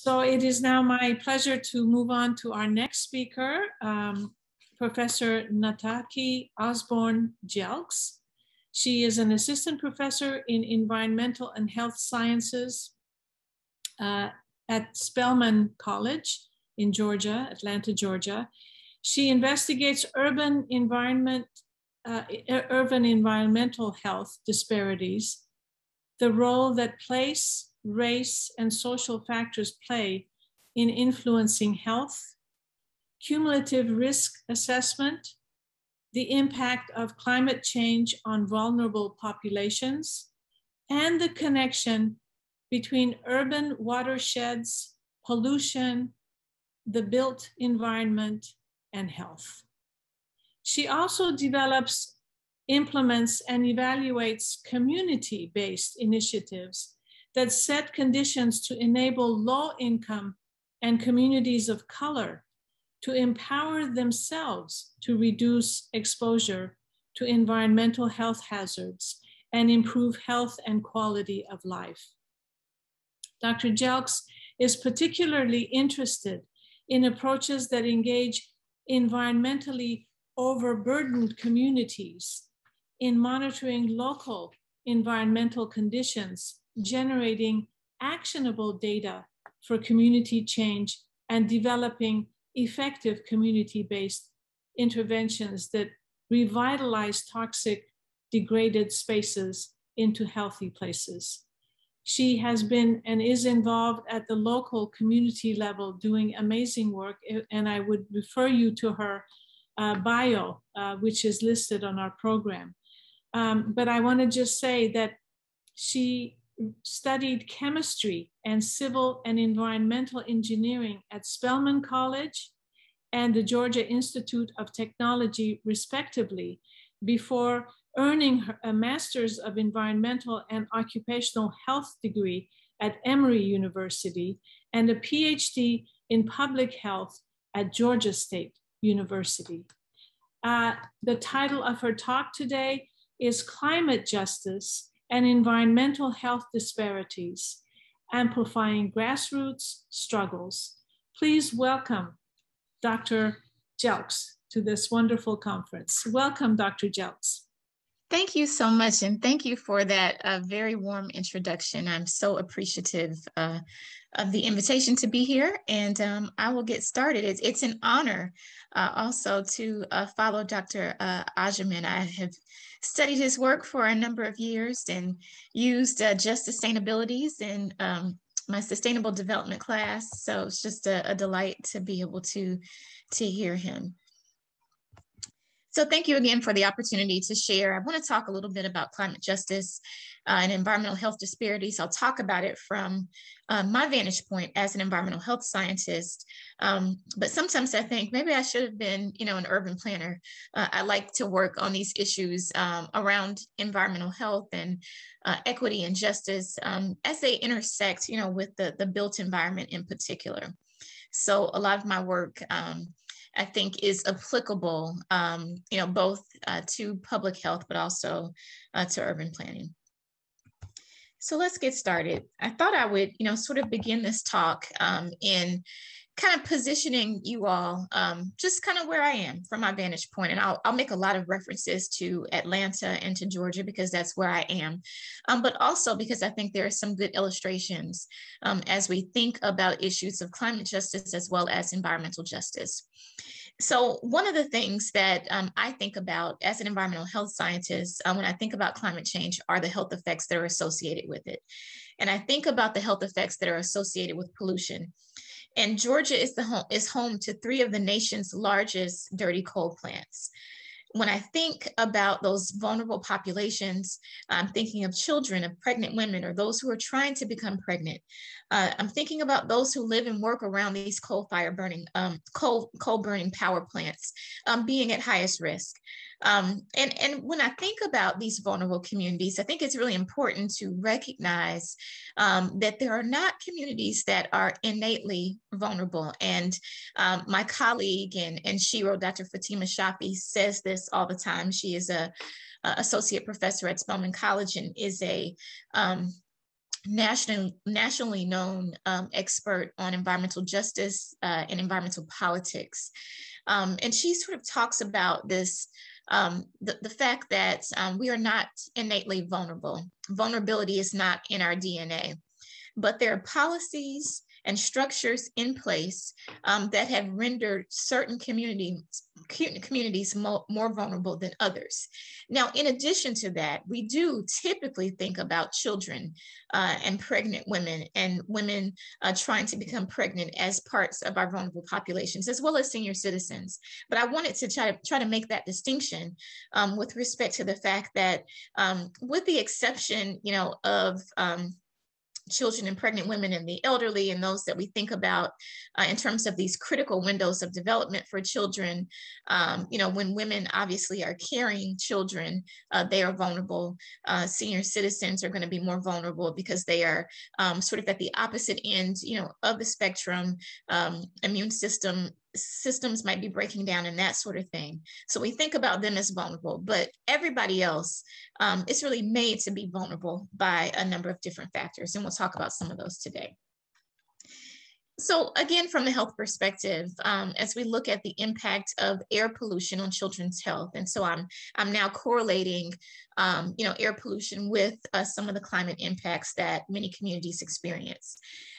So it is now my pleasure to move on to our next speaker, um, Professor Na'Taki Osborne Jelks. She is an assistant professor in environmental and health sciences uh, at Spelman College in Georgia, Atlanta, Georgia. She investigates urban environment, uh, urban environmental health disparities, the role that place, race, and social factors play in influencing health, cumulative risk assessment, the impact of climate change on vulnerable populations, and the connection between urban watersheds, pollution, the built environment, and health. She also develops, implements, and evaluates community based initiatives that set conditions to enable low income and communities of color to empower themselves to reduce exposure to environmental health hazards and improve health and quality of life. Dr. Jelks is particularly interested in approaches that engage environmentally overburdened communities in monitoring local environmental conditions, generating actionable data for community change and developing effective community-based interventions that revitalize toxic, degraded spaces into healthy places. She has been and is involved at the local community level doing amazing work, and I would refer you to her uh, bio, uh, which is listed on our program. Um, but I want to just say that she studied chemistry and civil and environmental engineering at Spelman College and the Georgia Institute of Technology, respectively, before earning a Master's of Environmental and Occupational Health degree at Emory University and a PhD in Public Health at Georgia State University. Uh, the title of her talk today is Climate Justice and Environmental Health Disparities, Amplifying Grassroots Struggles. Please welcome Dr. Jelks to this wonderful conference. Welcome, Dr. Jelks. Thank you so much. And thank you for that uh, very warm introduction. I'm so appreciative uh, of the invitation to be here. And um, I will get started. It's, it's an honor uh, also to uh, follow Dr. Uh, Agyeman. I have studied his work for a number of years and used uh, just sustainabilities in um, my sustainable development class. So it's just a, a delight to be able to, to hear him. So thank you again for the opportunity to share. I want to talk a little bit about climate justice uh, and environmental health disparities. I'll talk about it from uh, my vantage point as an environmental health scientist. Um, but sometimes I think maybe I should have been, you know, an urban planner. Uh, I like to work on these issues um, around environmental health and uh, equity and justice um, as they intersect, you know, with the, the built environment in particular. So a lot of my work um, I think is applicable, um, you know, both uh, to public health, but also uh, to urban planning. So let's get started. I thought I would, you know, sort of begin this talk um, in kind of positioning you all um, just kind of where I am from my vantage point. And I'll, I'll make a lot of references to Atlanta and to Georgia because that's where I am, um, but also because I think there are some good illustrations um, as we think about issues of climate justice as well as environmental justice. So one of the things that um, I think about as an environmental health scientist uh, when I think about climate change are the health effects that are associated with it. And I think about the health effects that are associated with pollution. And Georgia is the home is home to three of the nation's largest dirty coal plants. When I think about those vulnerable populations, I'm thinking of children, of pregnant women, or those who are trying to become pregnant. Uh, I'm thinking about those who live and work around these coal fire burning, um, coal, coal burning power plants um, being at highest risk. Um, and, and when I think about these vulnerable communities, I think it's really important to recognize um, that there are not communities that are innately vulnerable. And um, my colleague and, and Shiro, Dr. Fatima Shafiei, says this all the time. She is a, associate professor at Spelman College and is a um, national, nationally known um, expert on environmental justice uh, and environmental politics. Um, and she sort of talks about this um, the, the fact that um, we are not innately vulnerable. Vulnerability is not in our DNA, but there are policies and structures in place um, that have rendered certain communities communities more, more, vulnerable than others. Now, in addition to that, we do typically think about children uh, and pregnant women and women uh, trying to become pregnant as parts of our vulnerable populations, as well as senior citizens. But I wanted to try to, try to make that distinction um, with respect to the fact that um, with the exception, you know, of um, children and pregnant women and the elderly and those that we think about uh, in terms of these critical windows of development for children. Um, you know, when women obviously are carrying children, uh, they are vulnerable. Uh, senior citizens are going to be more vulnerable because they are um, sort of at the opposite end, you know, of the spectrum. Um, immune system systems might be breaking down and that sort of thing. So we think about them as vulnerable, but everybody else um, is really made to be vulnerable by a number of different factors. And we'll talk about some of those today. So again, from the health perspective, um, as we look at the impact of air pollution on children's health, and so I'm I'm now correlating, um, you know, air pollution with uh, some of the climate impacts that many communities experience.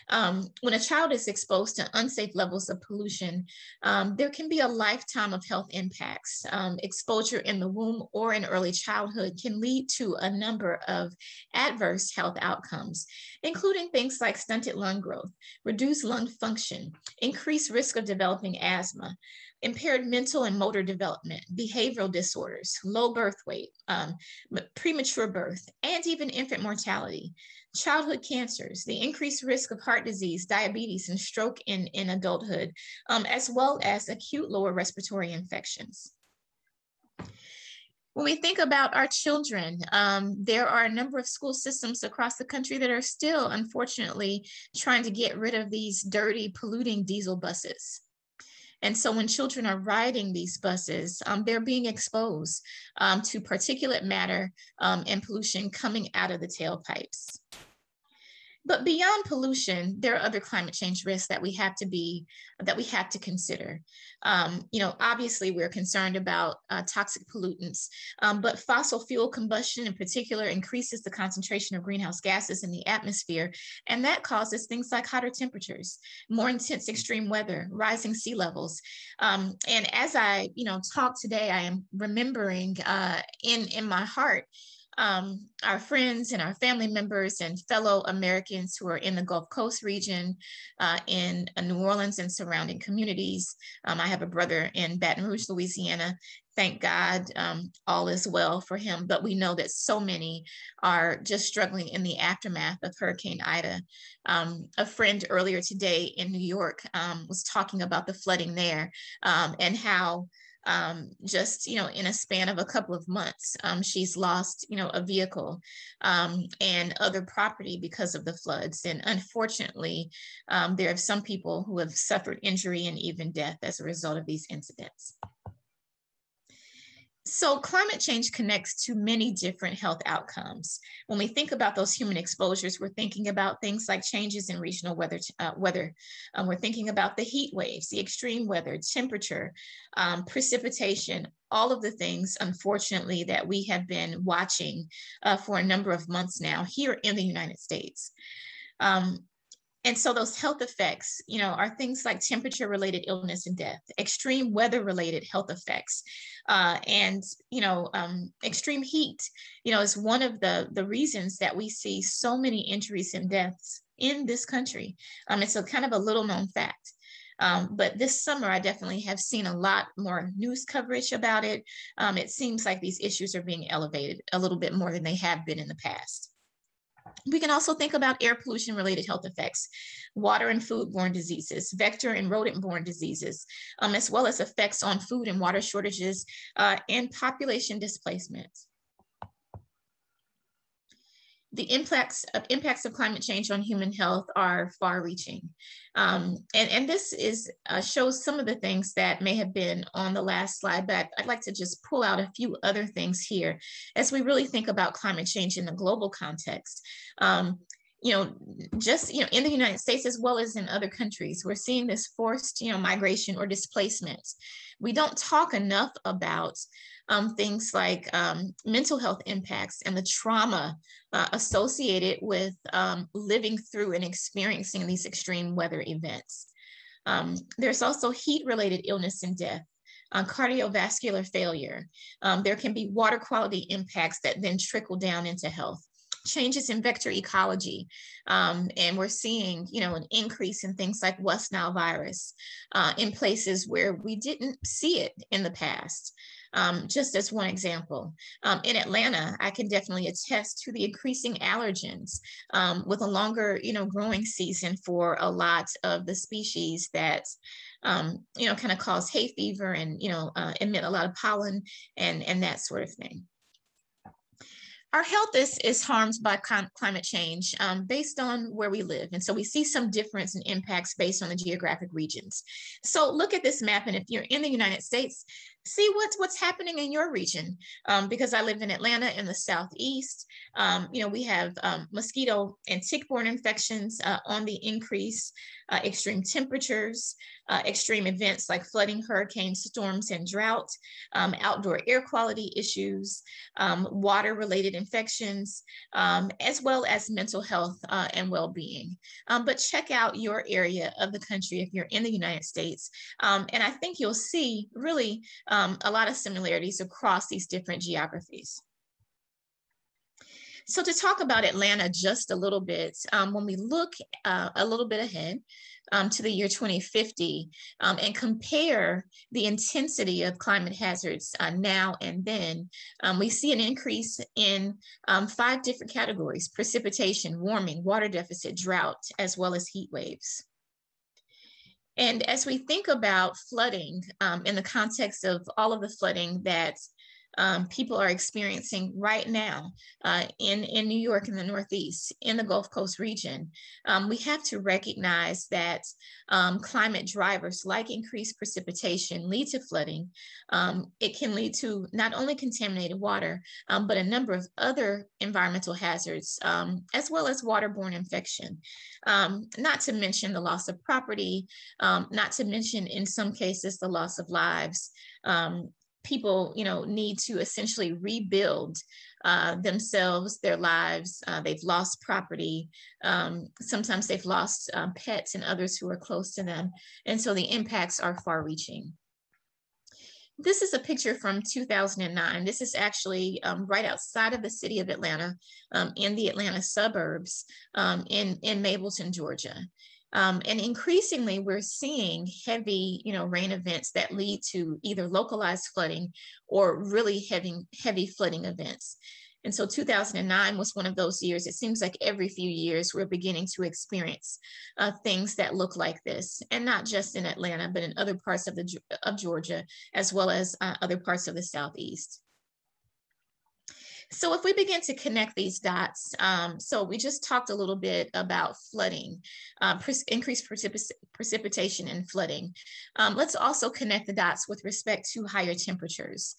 Um, when a child is exposed to unsafe levels of pollution, um, there can be a lifetime of health impacts. Um, exposure in the womb or in early childhood can lead to a number of adverse health outcomes, including things like stunted lung growth, reduced lung function, increased risk of developing asthma, impaired mental and motor development, behavioral disorders, low birth weight, um, premature birth, and even infant mortality childhood cancers, the increased risk of heart disease, diabetes, and stroke in, in adulthood, um, as well as acute lower respiratory infections. When we think about our children, um, there are a number of school systems across the country that are still, unfortunately, trying to get rid of these dirty, polluting diesel buses. And so when children are riding these buses, um, they're being exposed um, to particulate matter um, and pollution coming out of the tailpipes. But beyond pollution, there are other climate change risks that we have to be that we have to consider. Um, you know, obviously we're concerned about uh, toxic pollutants, um, but fossil fuel combustion in particular increases the concentration of greenhouse gases in the atmosphere, and that causes things like hotter temperatures, more intense extreme weather, rising sea levels. Um, and as I, you know, talk today, I am remembering uh, in in my heart um, our friends and our family members and fellow Americans who are in the Gulf Coast region, uh, in uh, New Orleans and surrounding communities. Um, I have a brother in Baton Rouge, Louisiana. Thank God um, all is well for him, but we know that so many are just struggling in the aftermath of Hurricane Ida. Um, a friend earlier today in New York um, was talking about the flooding there um, and how um, just you know in a span of a couple of months um, she's lost you know a vehicle um, and other property because of the floods. And unfortunately um, there are some people who have suffered injury and even death as a result of these incidents so climate change connects to many different health outcomes. When we think about those human exposures, we're thinking about things like changes in regional weather. Uh, weather. Um, we're thinking about the heat waves, the extreme weather, temperature, um, precipitation, all of the things, unfortunately, that we have been watching uh, for a number of months now here in the United States. Um, and so those health effects, you know, are things like temperature related illness and death, extreme weather related health effects, uh, and, you know, um, extreme heat, you know, is one of the, the reasons that we see so many injuries and deaths in this country. Um, it's a kind of a little known fact. Um, but this summer, I definitely have seen a lot more news coverage about it. Um, it seems like these issues are being elevated a little bit more than they have been in the past. We can also think about air pollution related health effects, water and foodborne diseases, vector and rodent-borne diseases, um, as well as effects on food and water shortages uh, and population displacement the impacts of impacts of climate change on human health are far reaching. Um, and, and this is uh, shows some of the things that may have been on the last slide, but I'd like to just pull out a few other things here as we really think about climate change in the global context. Um, you know, just, you know, in the United States as well as in other countries, we're seeing this forced, you know, migration or displacement. We don't talk enough about um, things like um, mental health impacts and the trauma uh, associated with um, living through and experiencing these extreme weather events. Um, there's also heat related illness and death. Uh, cardiovascular failure. Um, there can be water quality impacts that then trickle down into health changes in vector ecology. Um, and we're seeing, you know, an increase in things like West Nile virus uh, in places where we didn't see it in the past. Um, just as one example. Um, in Atlanta, I can definitely attest to the increasing allergens um, with a longer, you know, growing season for a lot of the species that, um, you know, kind of cause hay fever and, you know, uh, emit a lot of pollen and, and that sort of thing our health is, is harmed by climate change um, based on where we live. And so we see some difference in impacts based on the geographic regions. So look at this map. And if you're in the United States, see what's what's happening in your region. Um, because I live in Atlanta in the Southeast, um, you know, we have um, mosquito and tick-borne infections uh, on the increase, uh, extreme temperatures, uh, extreme events like flooding, hurricanes, storms, and drought, um, outdoor air quality issues, um, water-related infections, um, as well as mental health uh, and well-being. but check out your area of the country if you're in the United States. and I think you'll see really um, a lot of similarities across these different geographies. So to talk about Atlanta just a little bit, um, when we look uh, a little bit ahead um, to the year 2050 um, and compare the intensity of climate hazards uh, now and then, um, we see an increase in um, five different categories, precipitation, warming, water deficit, drought, as well as heat waves. And as we think about flooding um, in the context of all of the flooding that um, people are experiencing right now uh, in, in New York in the Northeast, in the Gulf Coast region, um, we have to recognize that um, climate drivers like increased precipitation lead to flooding. Um, it can lead to not only contaminated water, um, but a number of other environmental hazards, um, as well as waterborne infection. not to mention the loss of property, not to mention in some cases the loss of lives. Um, people you know need to essentially rebuild uh, themselves their lives uh, they've lost property um, sometimes they've lost um, pets and others who are close to them and so the impacts are far reaching this is a picture from 2009. This is actually um, right outside of the city of Atlanta um, in the Atlanta suburbs um, in, in Mableton, Georgia. Um, and increasingly, we're seeing heavy, you know, rain events that lead to either localized flooding or really heavy, heavy flooding events. And so 2009 was one of those years. It seems like every few years we're beginning to experience uh, things that look like this, and not just in Atlanta, but in other parts of the of Georgia, as well as uh, other parts of the Southeast. So if we begin to connect these dots, um, so we just talked a little bit about flooding, uh, increased precip precipitation and flooding. Um, let's also connect the dots with respect to higher temperatures.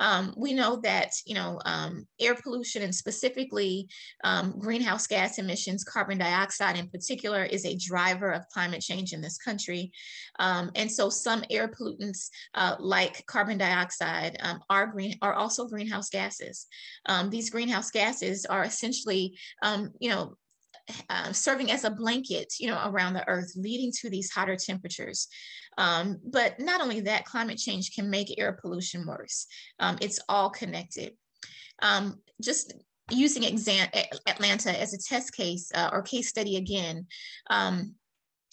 Um, we know that, you know, um, air pollution and specifically um, greenhouse gas emissions, carbon dioxide in particular, is a driver of climate change in this country. And so some air pollutants uh, like carbon dioxide are green are also greenhouse gases. Um, these greenhouse gases are essentially, you know, uh, serving as a blanket, you know, around the earth, leading to these hotter temperatures. Um, but not only that, climate change can make air pollution worse. Um, it's all connected. Um, just using Atlanta as a test case uh, or case study again, um,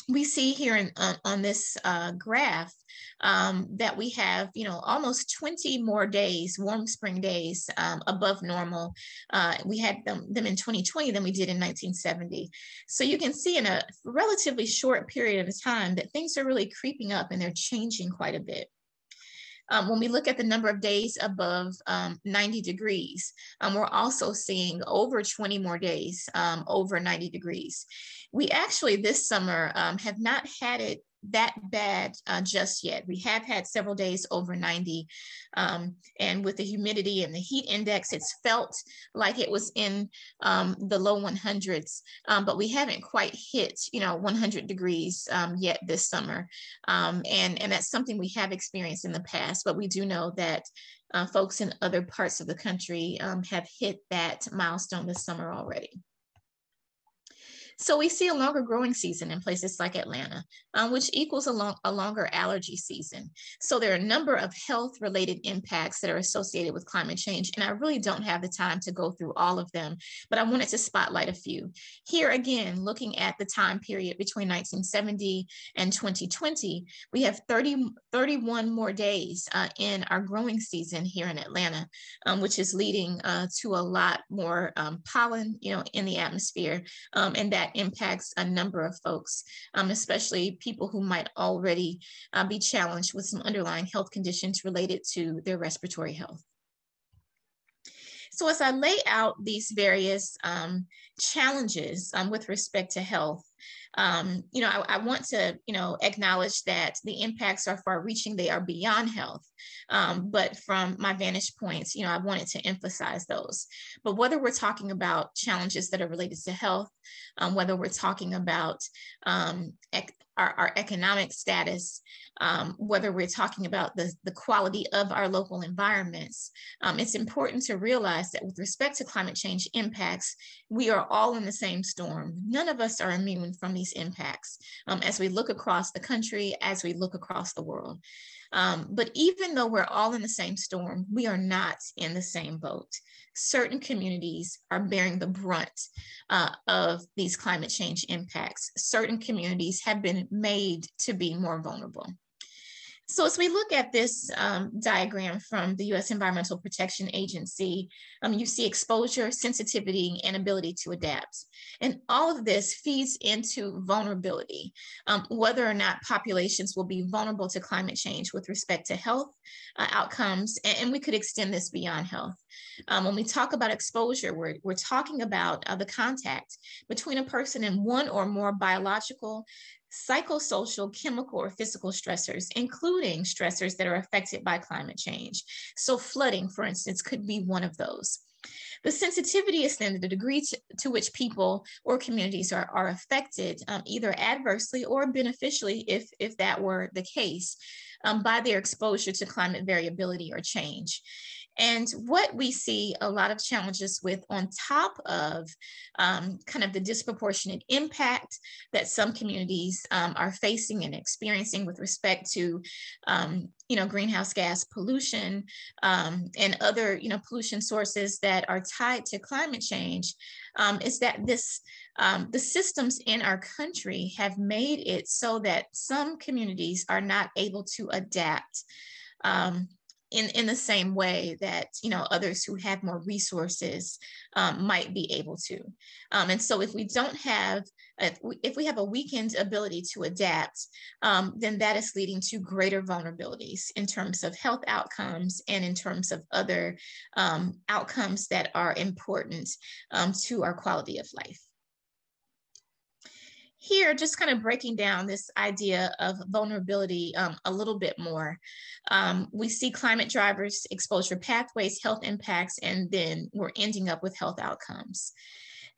we see here in, on, on this uh, graph um, that we have, you know, almost 20 more days, warm spring days um, above normal. Uh, we had them, them in 2020 than we did in 1970. So you can see in a relatively short period of time that things are really creeping up and they're changing quite a bit. Um, when we look at the number of days above um, 90 degrees, um, we're also seeing over 20 more days um, over 90 degrees. We actually this summer um, have not had it that bad uh, just yet. We have had several days over 90. Um, and with the humidity and the heat index, it's felt like it was in um, the low 100s, um, but we haven't quite hit, you know, 100 degrees um, yet this summer. Um, and, and that's something we have experienced in the past, but we do know that uh, folks in other parts of the country um, have hit that milestone this summer already. So we see a longer growing season in places like Atlanta, um, which equals a, long, a longer allergy season. So there are a number of health related impacts that are associated with climate change. And I really don't have the time to go through all of them, but I wanted to spotlight a few. Here again, looking at the time period between 1970 and 2020, we have 30, 31 more days uh, in our growing season here in Atlanta, um, which is leading uh, to a lot more um, pollen, you know, in the atmosphere. Um, and that impacts a number of folks, um, especially people who might already uh, be challenged with some underlying health conditions related to their respiratory health. So as I lay out these various um, challenges um, with respect to health, um, you know, I, I, want to, you know, acknowledge that the impacts are far reaching, they are beyond health. Um, but from my vantage points, you know, I wanted to emphasize those. But whether we're talking about challenges that are related to health, um, whether we're talking about um, our, our, economic status, um, whether we're talking about the, the quality of our local environments, um, it's important to realize that with respect to climate change impacts, we are all in the same storm. None of us are immune from these impacts um, as we look across the country, as we look across the world. Um, but even though we're all in the same storm, we are not in the same boat. Certain communities are bearing the brunt uh, of these climate change impacts. Certain communities have been made to be more vulnerable. So as we look at this um, diagram from the U.S. Environmental Protection Agency, um, you see exposure, sensitivity, and ability to adapt. And all of this feeds into vulnerability, um, whether or not populations will be vulnerable to climate change with respect to health uh, outcomes, and, and, we could extend this beyond health. Um, when we talk about exposure, we're, we're talking about uh, the contact between a person and one or more biological, psychosocial, chemical, or physical stressors, including stressors that are affected by climate change. So flooding, for instance, could be one of those. The sensitivity is then the degree to, to which people or communities are, are affected um, either adversely or beneficially if, if that were the case um, by their exposure to climate variability or change. And what we see a lot of challenges with on top of um, kind of the disproportionate impact that some communities um, are facing and experiencing with respect to, um, you know, greenhouse gas pollution um, and other, you know, pollution sources that are tied to climate change, um, is that this um, the systems in our country have made it so that some communities are not able to adapt um, in, in the same way that you know others who have more resources um, might be able to. Um, and so if we don't have if we have a weakened ability to adapt um, then that is leading to greater vulnerabilities in terms of health outcomes and in terms of other um, outcomes that are important um, to our quality of life here, just kind of breaking down this idea of vulnerability um, a little bit more. Um, we see climate drivers, exposure pathways, health impacts, and then we're ending up with health outcomes.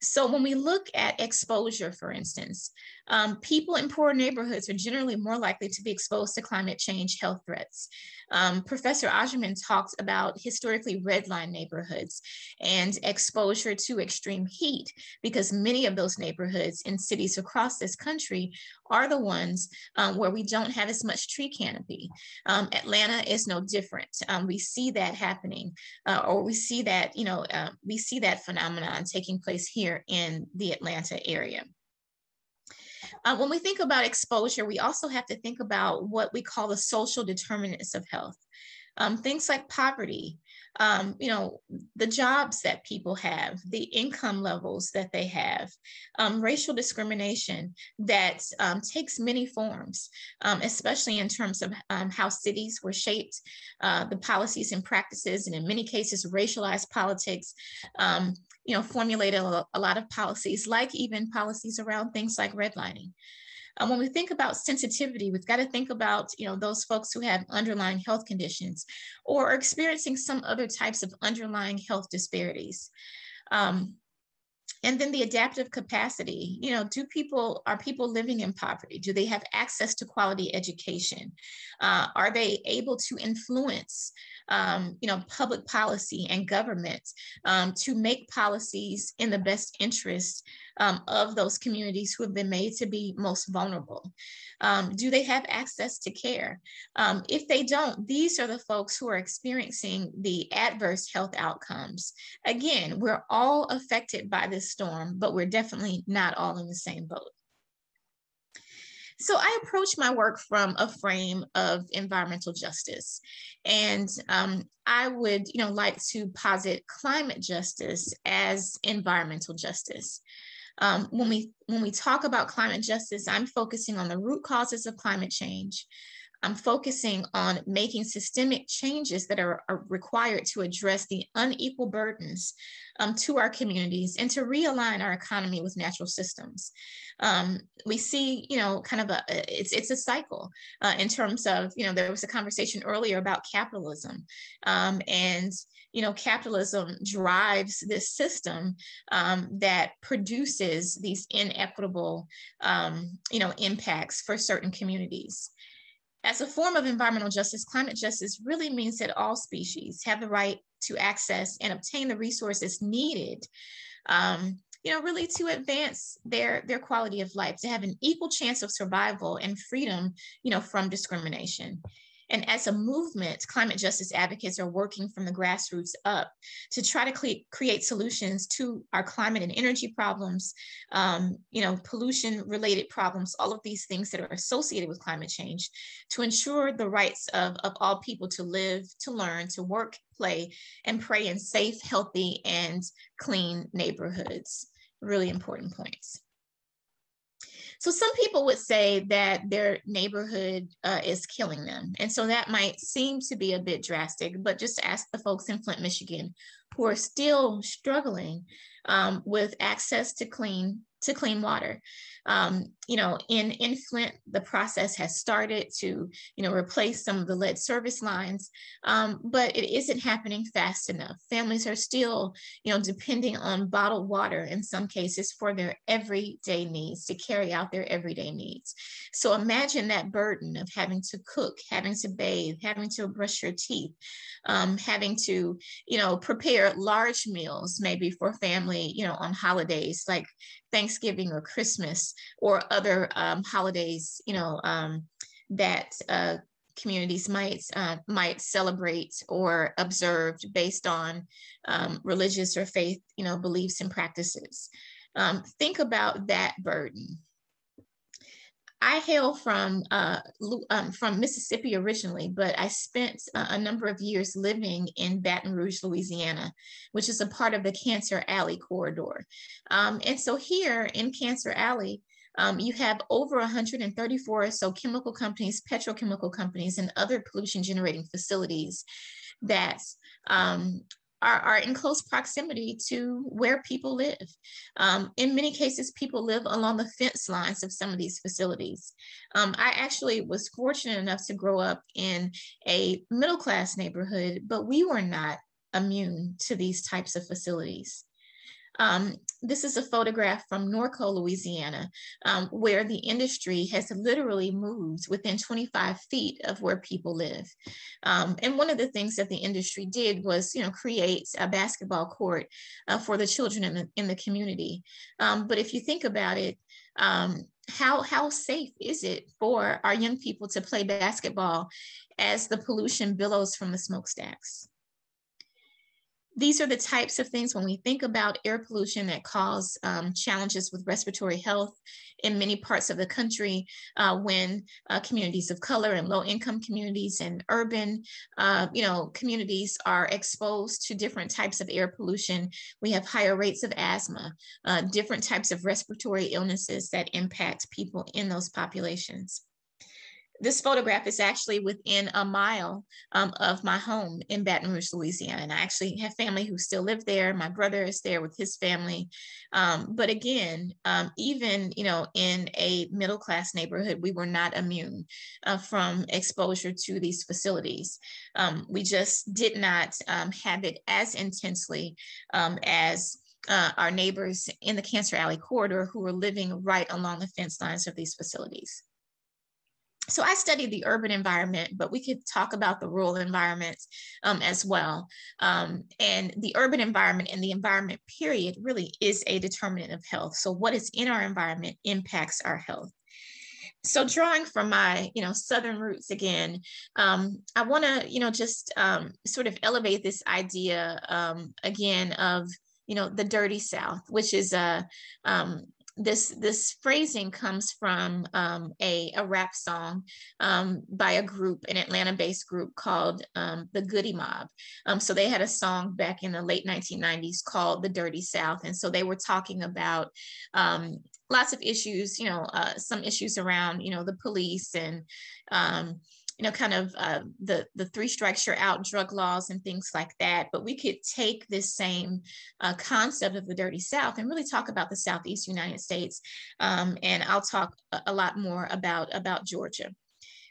So when we look at exposure, for instance, um, people in poor neighborhoods are generally more likely to be exposed to climate change health threats. Um, Professor Agyeman talked about historically redline neighborhoods and exposure to extreme heat because many of those neighborhoods in cities across this country are the ones um, where we don't have as much tree canopy. Um, Atlanta is no different. Um, we see that happening, uh, or we see that, you know, uh, we see that phenomenon taking place here in the Atlanta area. Uh, when we think about exposure, we also have to think about what we call the social determinants of health. Um, things like poverty, um, you know, the jobs that people have, the income levels that they have, um, racial discrimination that um, takes many forms, um, especially in terms of um, how cities were shaped, uh, the policies and practices, and in many cases, racialized politics. Um, you know, formulated a lot of policies, like even policies around things like redlining. Uh, when we think about sensitivity, we've got to think about you know those folks who have underlying health conditions or are experiencing some other types of underlying health disparities. Um, and then the adaptive capacity you know do people are people living in poverty do they have access to quality education uh, are they able to influence um, you know public policy and government um, to make policies in the best interest um, of those communities who have been made to be most vulnerable um, do they have access to care um, if they don't these are the folks who are experiencing the adverse health outcomes again we're all affected by this storm but we're definitely not all in the same boat so I approach my work from a frame of environmental justice. And um, I would, you know, like to posit climate justice as environmental justice. Um, when we when we talk about climate justice, I'm focusing on the root causes of climate change, I'm focusing on making systemic changes that are, are required to address the unequal burdens um, to our communities and to realign our economy with natural systems. Um, we see, you know, kind of a, it's, it's a cycle uh, in terms of, you know, there was a conversation earlier about capitalism um, and, you know, capitalism drives this system um, that produces these inequitable, um, you know, impacts for certain communities. As a form of environmental justice, climate justice really means that all species have the right to access and obtain the resources needed um, you know, really to advance their their quality of life, to have an equal chance of survival and freedom, you know, from discrimination. And as a movement, climate justice advocates are working from the grassroots up to try to cre- create solutions to our climate and energy problems, um, you know, pollution related problems, all of these things that are associated with climate change to ensure the rights of, of all people to live, to learn, to work, play, and pray in safe, healthy, and clean neighborhoods. Really important points. So some people would say that their neighborhood uh, is killing them. And so that might seem to be a bit drastic, but just ask the folks in Flint, Michigan, who are still struggling um, with access to clean to clean water. Um, you know, in, in Flint, the process has started to, you know, replace some of the lead service lines, um, but it isn't happening fast enough. Families are still, you know, depending on bottled water in some cases for their everyday needs to carry out their everyday needs. So imagine that burden of having to cook, having to bathe, having to brush your teeth, um, having to, you know, prepare large meals maybe for family, you know, on holidays like Thanksgiving or Christmas or other um, holidays, you know, um, that uh, communities might uh, might celebrate or observed based on um, religious or faith, you know, beliefs and practices. Um, think about that burden. I hail from uh, um, from Mississippi originally, but I spent a number of years living in Baton Rouge, Louisiana, which is a part of the Cancer Alley corridor. Um, and so here in Cancer Alley, um, you have over 134 or so chemical companies, petrochemical companies, and other pollution generating facilities that um, are, are in close proximity to where people live. Um, in many cases, people live along the fence lines of some of these facilities. Um, I actually was fortunate enough to grow up in a middle class neighborhood, but we were not immune to these types of facilities. Um, this is a photograph from Norco, Louisiana, um, where the industry has literally moved within 25 feet of where people live. Um, and one of the things that the industry did was, you know, create a basketball court uh, for the children in the, in the community. Um, but if you think about it, um, how, how safe is it for our young people to play basketball as the pollution billows from the smokestacks? These are the types of things when we think about air pollution that cause um, challenges with respiratory health in many parts of the country uh, when uh, communities of color and low income communities and urban uh, you know communities are exposed to different types of air pollution. We have higher rates of asthma uh, different types of respiratory illnesses that impact people in those populations this photograph is actually within a mile um, of my home in Baton Rouge, Louisiana. And I actually have family who still live there. My brother is there with his family. Um, but again, um, even you know, in a middle class neighborhood, we were not immune uh, from exposure to these facilities. Um, we just did not um, have it as intensely um, as uh, our neighbors in the Cancer Alley corridor who were living right along the fence lines of these facilities. So I studied the urban environment, but we could talk about the rural environments um, as well. Um, and the urban environment and the environment period really is a determinant of health. So what is in our environment impacts our health so drawing from my you know southern roots again um, i want to you know just um, sort of elevate this idea um, again of you know the dirty south which is a um, this this phrasing comes from um, a, a rap song um, by a group an atlanta-based group called um, the Goodie Mob. Um, so they had a song back in the late 1990s called the dirty south and so they were talking about um, lots of issues you know uh, some issues around you know the police and um, you know, kind of uh, the the three strikes you're out drug laws and things like that. But we could take this same uh, concept of the dirty South and really talk about the Southeast United States. Um, and I'll talk a, lot more about about Georgia.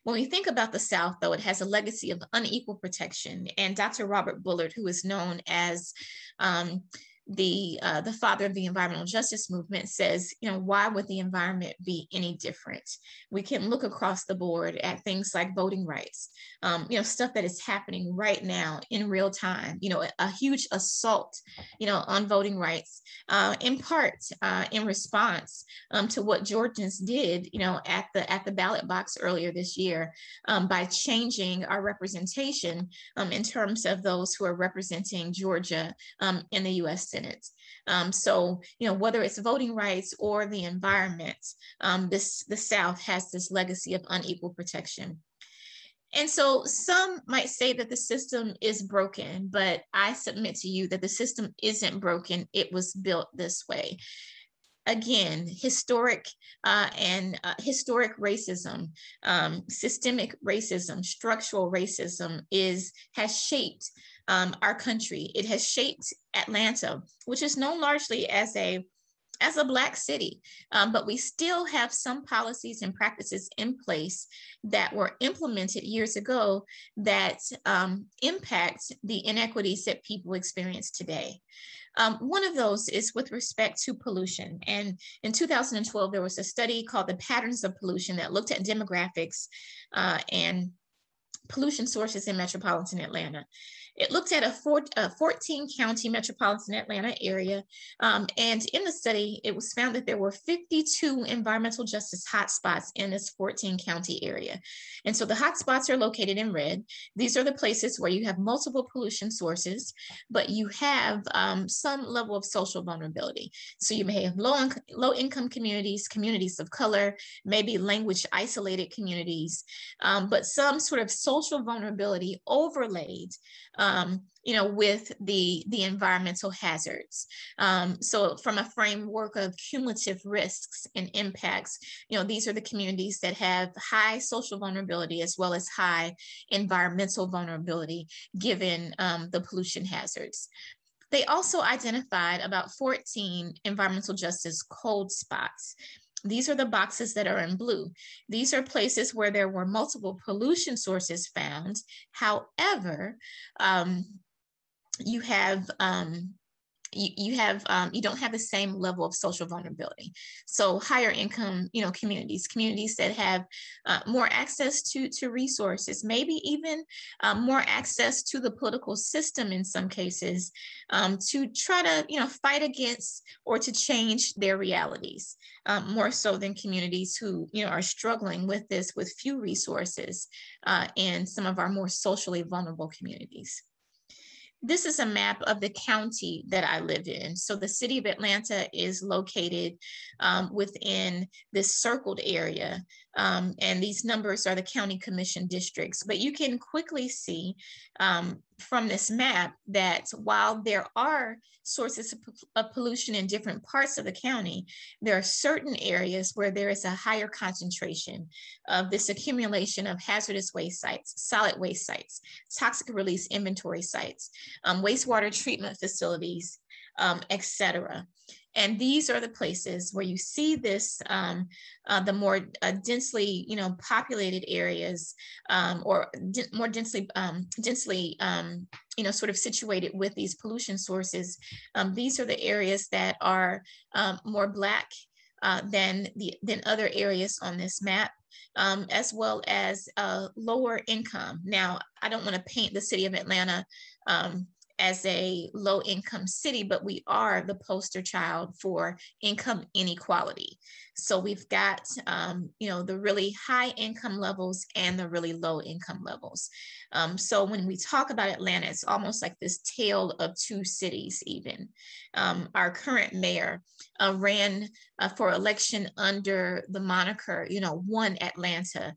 When we think about the South, though, it has a legacy of unequal protection. And Dr. Robert Bullard, who is known as um, the uh, the father of the environmental justice movement says, you know, why would the environment be any different? We can look across the board at things like voting rights, um, you know, stuff that is happening right now in real time. You know, a, a huge assault, you know, on voting rights, uh, in part uh, in response um, to what Georgians did, you know, at the at the ballot box earlier this year um, by changing our representation um, in terms of those who are representing Georgia um, in the U.S. Um, so, you know, whether it's voting rights or the environment, um, this the South has this legacy of unequal protection. And so some might say that the system is broken, but I submit to you that the system isn't broken. It was built this way. Again, historic uh, and uh, historic racism, um, systemic racism, structural racism is has shaped um, our country. It has shaped Atlanta, which is known largely as a as a Black city, um, but we still have some policies and practices in place that were implemented years ago that um, impact the inequities that people experience today. Um, one of those is with respect to pollution. And in 2012, there was a study called The Patterns of Pollution that looked at demographics uh, and pollution sources in metropolitan Atlanta. It looked at a, four, a 14 county metropolitan Atlanta area. Um, and in the study, it was found that there were 52 environmental justice hotspots in this 14 county area. And so the hotspots are located in red. These are the places where you have multiple pollution sources, but you have um, some level of social vulnerability. So you may have low, low income communities, communities of color, maybe language isolated communities, um, but some sort of social vulnerability overlaid um, you know, with the, the environmental hazards. Um, so from a framework of cumulative risks and impacts, you know, these are the communities that have high social vulnerability as well as high environmental vulnerability given um, the pollution hazards. They also identified about 14 environmental justice cold spots. These are the boxes that are in blue. These are places where there were multiple pollution sources found. However, um, you have um, you, you have um, you don't have the same level of social vulnerability. So higher income you know communities communities that have uh, more access to to resources maybe even um, more access to the political system in some cases um, to try to you know fight against or to change their realities um, more so than communities who you know are struggling with this with few resources uh, and some of our more socially vulnerable communities this is a map of the county that I live in. So the city of Atlanta is located um, within this circled area. Um, and these numbers are the county commission districts. But you can quickly see um, from this map that while there are sources of, pollution in different parts of the county, there are certain areas where there is a higher concentration of this accumulation of hazardous waste sites, solid waste sites, toxic release inventory sites, um, wastewater treatment facilities, um, et cetera. And these are the places where you see this, um, uh, the more uh, densely, you know, populated areas um, or more densely, um, densely, um, you know, sort of situated with these pollution sources. Um, these are the areas that are um, more Black uh, than, the, than other areas on this map. Um, as well as uh, lower income. Now, I don't want to paint the city of Atlanta um, as a low income city, but we are the poster child for income inequality. So we've got, um, you know, the really high income levels and the really low income levels. Um, so when we talk about Atlanta, it's almost like this tale of two cities even. Um, our current mayor uh, ran uh, for election under the moniker, you know, One Atlanta,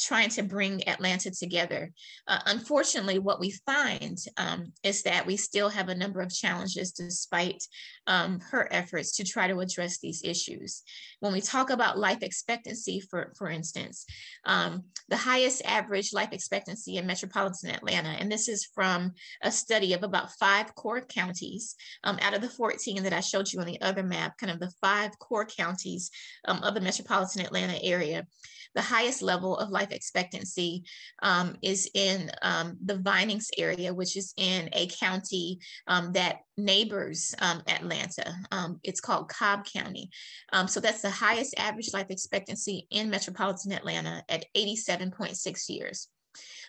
trying to bring Atlanta together. Uh, unfortunately, what we find um, is that we still have a number of challenges despite um, her efforts to try to address these issues. When we talk about life expectancy, for, for instance, um, the highest average life expectancy in metropolitan Atlanta, and this is from a study of about five core counties um, out of the 14 that I showed you on the other map, kind of the five core counties um, of the metropolitan Atlanta area. The highest level of life expectancy um, is in um, the Vinings area, which is in a county um, that neighbors um, Atlanta. Um, it's called Cobb County. Um, so that's the highest average life expectancy in metropolitan Atlanta at 87.6 years.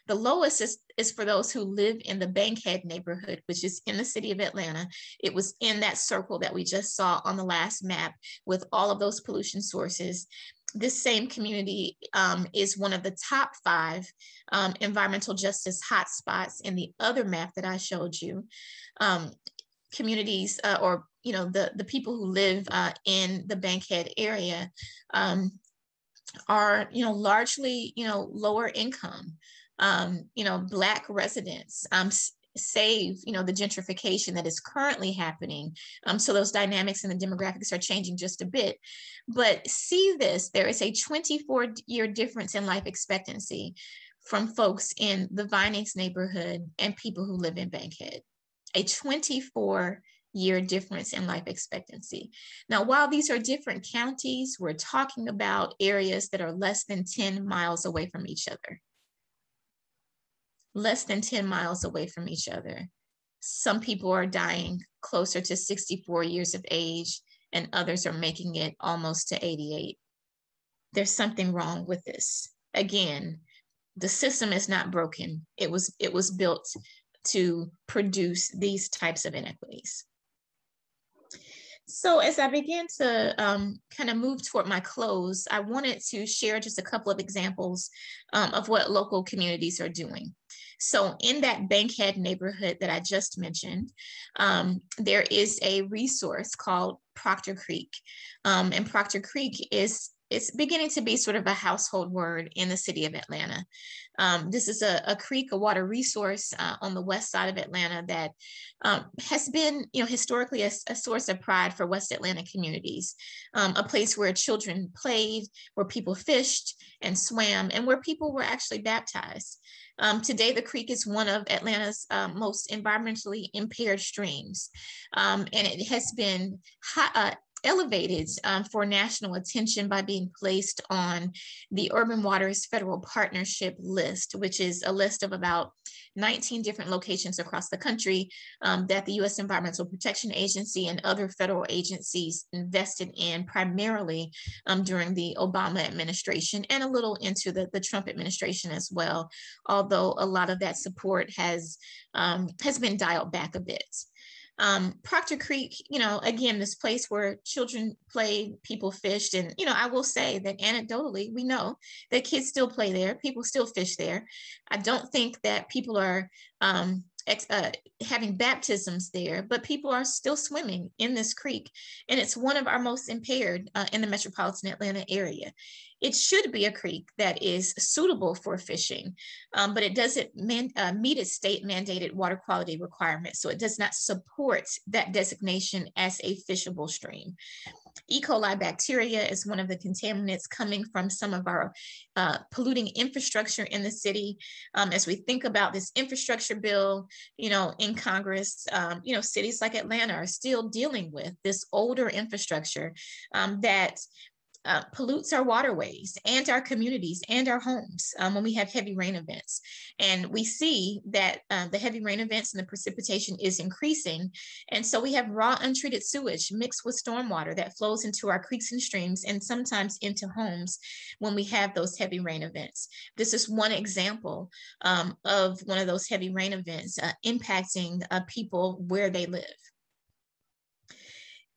The lowest is, is for those who live in the Bankhead neighborhood, which is in the city of Atlanta. It was in that circle that we just saw on the last map with all of those pollution sources this same community um, is one of the top five um, environmental justice hotspots in the other map that I showed you. Um, communities uh, or you know the the people who live uh, in the Bankhead area um, are you know largely you know lower income um, you know black residents um, save you know the gentrification that is currently happening. Um, so those dynamics and the demographics are changing just a bit. But see this there is a 24 year difference in life expectancy from folks in the vinings neighborhood and people who live in bankhead a 24 year difference in life expectancy. Now, while these are different counties, we're talking about areas that are less than 10 miles away from each other less than 10 miles away from each other. Some people are dying closer to 64 years of age, and others are making it almost to 88. There's something wrong with this. Again, the system is not broken. It was, it was built to produce these types of inequities. So as I began to um, kind of move toward my close, I wanted to share just a couple of examples um, of what local communities are doing. So in that Bankhead neighborhood that I just mentioned, um, there is a resource called Proctor Creek. Um, and Proctor Creek is it's beginning to be sort of a household word in the city of Atlanta. Um, this is a, a, creek, a water resource uh, on the west side of Atlanta that um, has been, you know, historically a, a, source of pride for West Atlanta communities, um, a place where children played, where people fished and swam, and where people were actually baptized. Um, today, the creek is one of Atlanta's uh, most environmentally impaired streams, um, and it has been uh, elevated um, for national attention by being placed on the Urban Waters Federal Partnership list, which is a list of about 19 different locations across the country um, that the U.S. Environmental Protection Agency and other federal agencies invested in primarily um, during the Obama administration and a little into the, the Trump administration as well, although a lot of that support has, um, has been dialed back a bit. Um, Proctor Creek, you know, again, this place where children played, people fished. And, you know, I will say that anecdotally, we know that kids still play there, people still fish there. I don't think that people are um, uh, having baptisms there, but people are still swimming in this creek. And it's one of our most impaired uh, in the metropolitan Atlanta area. It should be a creek that is suitable for fishing, um, but it doesn't man, uh, meet its state mandated water quality requirements. So it does not support that designation as a fishable stream. E. coli bacteria is one of the contaminants coming from some of our uh, polluting infrastructure in the city. Um, as we think about this infrastructure bill, you know, in Congress, um, you know, cities like Atlanta are still dealing with this older infrastructure um, that uh, pollutes our waterways and our communities and our homes um, when we have heavy rain events. And we see that uh, the heavy rain events and the precipitation is increasing. And so we have raw untreated sewage mixed with stormwater that flows into our creeks and streams and sometimes into homes when we have those heavy rain events. This is one example um, of one of those heavy rain events uh, impacting uh, people where they live.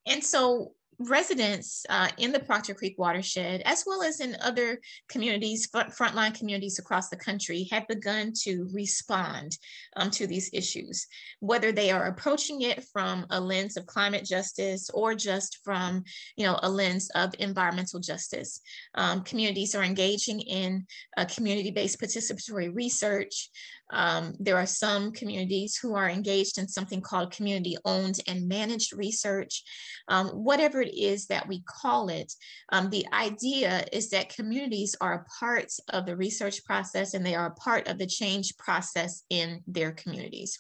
And so residents uh, in the Proctor Creek watershed, as well as in other communities, front, frontline communities across the country, have begun to respond um, to these issues, whether they are approaching it from a lens of climate justice or just from, you know, a lens of environmental justice. Um, communities are engaging in community-based participatory research, um, there are some communities who are engaged in something called community owned and managed research. Um, whatever it is that we call it, um, the idea is that communities are a part of the research process and they are a part of the change process in their communities.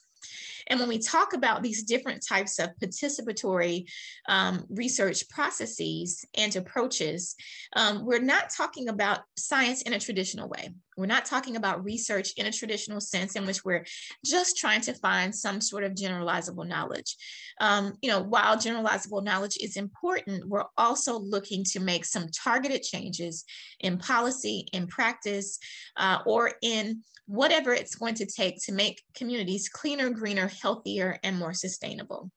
And when we talk about these different types of participatory um, research processes and approaches, um, we're not talking about science in a traditional way. We're not talking about research in a traditional sense in which we're just trying to find some sort of generalizable knowledge. Um, you know, while generalizable knowledge is important, we're also looking to make some targeted changes in policy, in practice, uh, or in whatever it's going to take to make communities cleaner, greener, healthier, and more sustainable.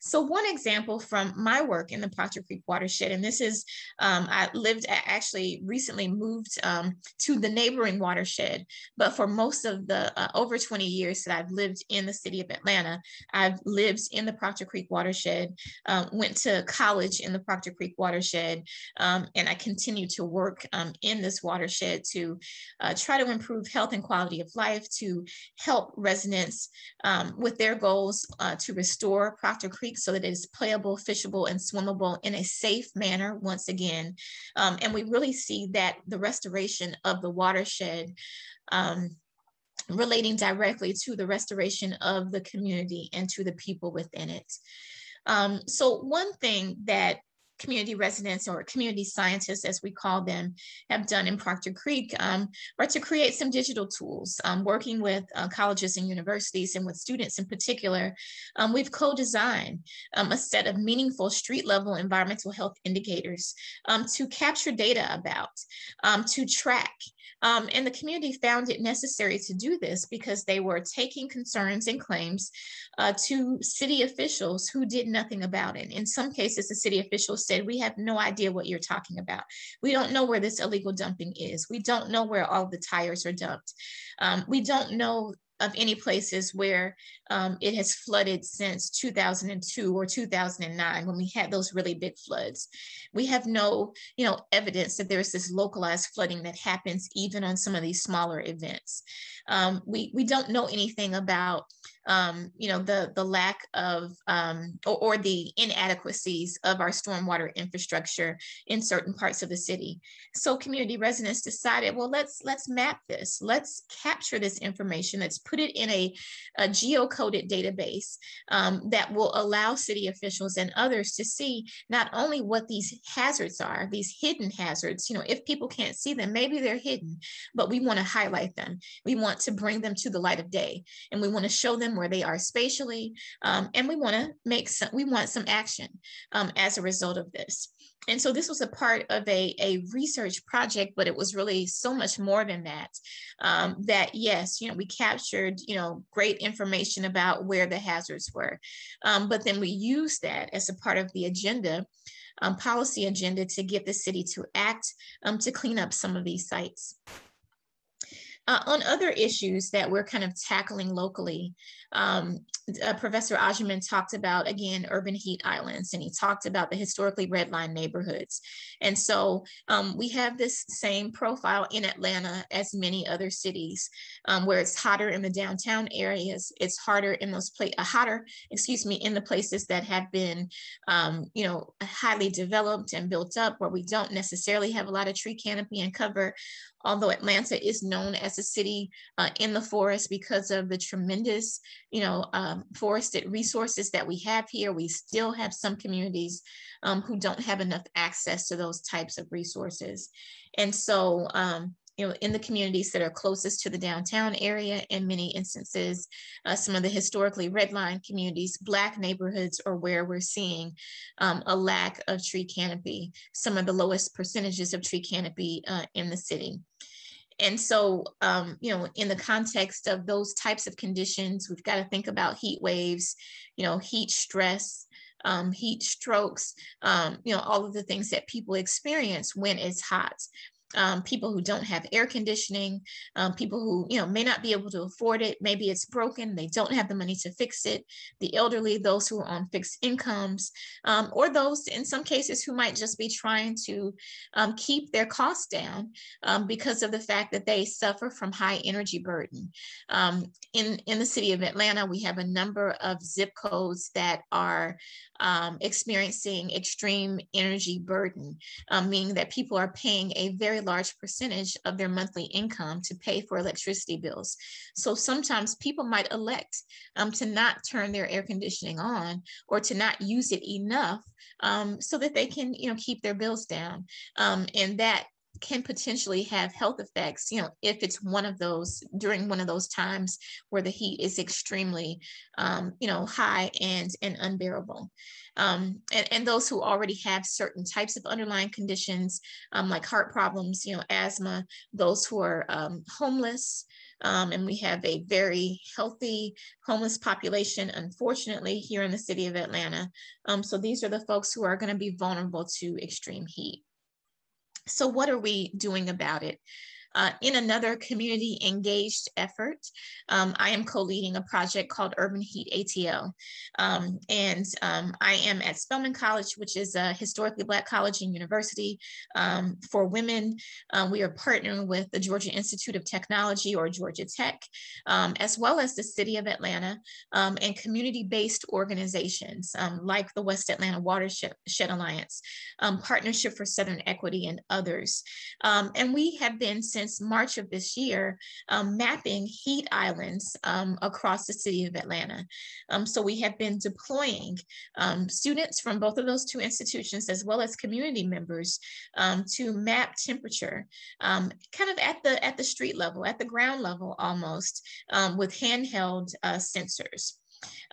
So one example from my work in the Proctor Creek watershed, and this is, um, I lived, at actually recently moved um, to the neighboring watershed, but for most of the uh, over 20 years that I've lived in the city of Atlanta, I've lived in the Proctor Creek watershed, um, went to college in the Proctor Creek watershed, um, and I continue to work um, in this watershed to uh, try to improve health and quality of life, to help residents um, with their goals uh, to restore Proctor Creek so that it is playable, fishable, and swimmable in a safe manner once again. Um, and we really see that the restoration of the watershed um, relating directly to the restoration of the community and to the people within it. Um, so one thing that community residents or community scientists, as we call them, have done in Proctor Creek um, are to create some digital tools. Um, working with uh, colleges and universities and with students in particular, um, we've co-designed um, a set of meaningful street level environmental health indicators um, to capture data about, um, to track um, and the community found it necessary to do this because they were taking concerns and claims uh, to city officials who did nothing about it. In some cases, the city officials we have no idea what you're talking about. We don't know where this illegal dumping is. We don't know where all the tires are dumped. Um, we don't know of any places where um, it has flooded since 2002 or 2009 when we had those really big floods. We have no, you know, evidence that there's this localized flooding that happens even on some of these smaller events. Um, we, we don't know anything about um, you know, the, the lack of um, or, or, the inadequacies of our stormwater infrastructure in certain parts of the city. So community residents decided, well, let's let's map this. Let's capture this information. Let's put it in a, a geocoded database um, that will allow city officials and others to see not only what these hazards are, these hidden hazards, you know, if people can't see them, maybe they're hidden, but we want to highlight them. We want to bring them to the light of day and we want to show them where they are spatially. Um, and we want to make some, we want some action um, as a result of this. And so this was a part of a, a research project, but it was really so much more than that. Um, that yes, you know, we captured, you know, great information about where the hazards were. Um, but then we used that as a part of the agenda um, policy agenda to get the city to act um, to clean up some of these sites. Uh, on other issues that we're kind of tackling locally, um, uh, Professor Agyeman talked about, again, urban heat islands, and he talked about the historically redlined neighborhoods. And so um, we have this same profile in Atlanta as many other cities, um, where it's hotter in the downtown areas, it's harder in those places, uh, hotter, excuse me, in the places that have been, um, you know, highly developed and built up, where we don't necessarily have a lot of tree canopy and cover, although Atlanta is known as a city uh, in the forest because of the tremendous, you know, um, forested resources that we have here, we still have some communities um, who don't have enough access to those types of resources. And so, um, you know, in the communities that are closest to the downtown area, in many instances, uh, some of the historically redlined communities, Black neighborhoods are where we're seeing um, a lack of tree canopy, some of the lowest percentages of tree canopy uh, in the city. And so, um, you know, in the context of those types of conditions, we've got to think about heat waves, you know, heat stress, um, heat strokes, um, you know, all of the things that people experience when it's hot um, people who don't have air conditioning, um, people who you know may not be able to afford it. Maybe it's broken; they don't have the money to fix it. The elderly, those who are on fixed incomes, um, or those in some cases who might just be trying to um, keep their costs down um, because of the fact that they suffer from high energy burden. Um, in in the city of Atlanta, we have a number of zip codes that are experiencing extreme energy burden, meaning that people are paying a very large percentage of their monthly income to pay for electricity bills. So sometimes people might elect um, to not turn their air conditioning on or to not use it enough um, so that they can, you know, keep their bills down. Um, and that can potentially have health effects, you know, if it's one of those during one of those times where the heat is extremely, um, you know, high and and unbearable um, and, and, those who already have certain types of underlying conditions um, like heart problems, you know, asthma, those who are um, homeless, um, and we have a very healthy homeless population, unfortunately, here in the city of Atlanta. Um, so these are the folks who are going to be vulnerable to extreme heat. So what are we doing about it? Uh, in another community engaged effort, um, I am co-leading a project called Urban Heat ATL. Um, and um, I am at Spelman College, which is a historically Black college and university um, for women. Um, we are partnering with the Georgia Institute of Technology or Georgia Tech, as well as the city of Atlanta and community-based organizations like the West Atlanta Watershed Alliance, Partnership for Southern Equity and others. and we have been since March of this year, um, mapping heat islands um, across the city of Atlanta. Um, so we have been deploying um, students from both of those two institutions, as well as community members, um, to map temperature, kind of at the at the street level, at the ground level almost, with handheld uh, sensors.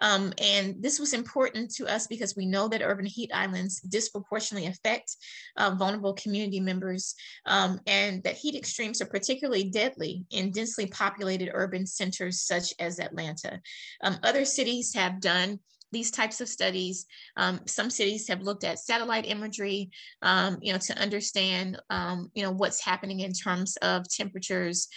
Um, and this was important to us because we know that urban heat islands disproportionately affect uh, vulnerable community members um, and that heat extremes are particularly deadly in densely populated urban centers such as Atlanta. Um, other cities have done these types of studies. Um, some cities have looked at satellite imagery, um, you know, to understand, um, you know, what's happening in terms of temperatures.